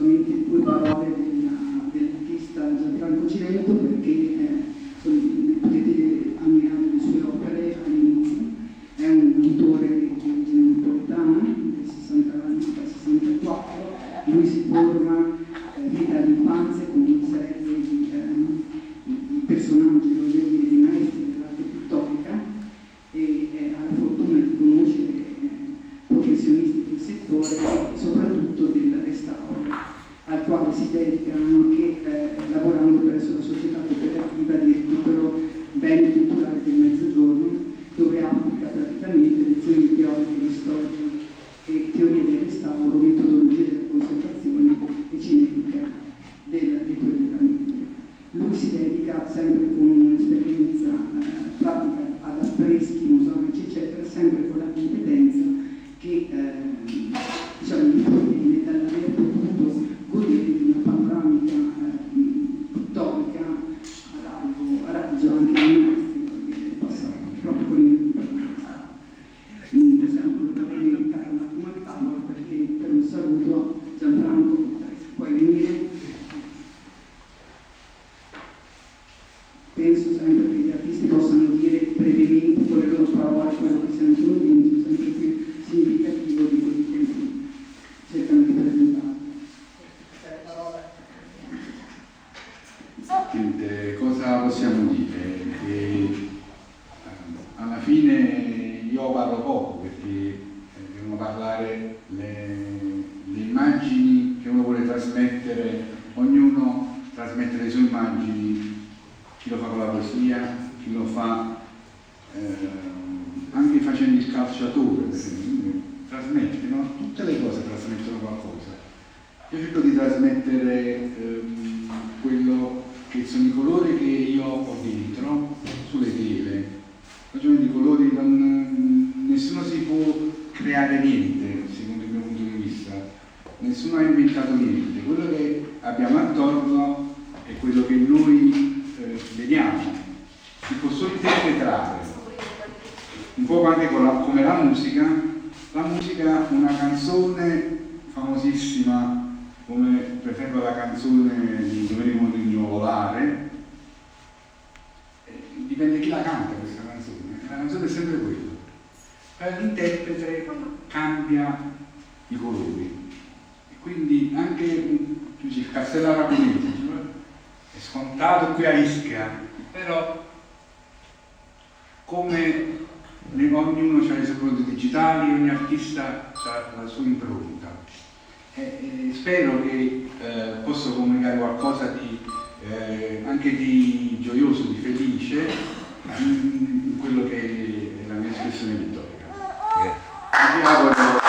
solamente due parole della- dell'artista Gianfranco Cilento perché eh, potete ammirare le sue opere all'inizio. È un autore di origine napoletana del 60-64, lui si forma eh, vita d'infanzia con una serie di, ehm, di personaggi, voglio dire, di maestri dell'arte pittorica e eh, ha la fortuna di conoscere eh, professionisti del settore e soprattutto del restauro, dedica anche eh, lavorando presso la società cooperativa di recupero beni culturali del Mezzogiorno, dove applica praticamente lezioni teoriche di storia e teorie del restauro, metodologie della conservazione e cinetica del deterioramento. Lui si dedica sempre con un'esperienza eh, pratica ad affreschi Niente, cosa possiamo dire? Che eh, alla fine io parlo poco perché eh, devono parlare le, le immagini che uno vuole trasmettere, ognuno trasmette le sue immagini, chi lo fa con la poesia, chi lo fa eh, anche facendo il calciatore, trasmette, no? tutte le cose trasmettono qualcosa. Io cerco di trasmettere ehm, quello che sono i colori che io ho dentro sulle tele. Ragione di colori, non- nessuno si può creare niente, secondo il mio punto di vista. Nessuno ha inventato niente. Quello che abbiamo attorno è quello che noi eh, vediamo. Si può solo interpretare un po' la- come la musica, la musica, una canzone famosissima come per esempio la canzone di Domenico Modugno Volare, eh, dipende chi la canta questa canzone, la canzone è sempre quella, Eh, l'interprete cambia i colori. E quindi anche tu dici il castello aragonese è scontato qui a Ischia, però come ognuno ha i suoi prodotti digitali, ogni artista ha la sua impronta. E, e spero che eh, possa comunicare qualcosa di, eh, anche di gioioso, di felice in, quello che è la mia espressione pittorica. Auguro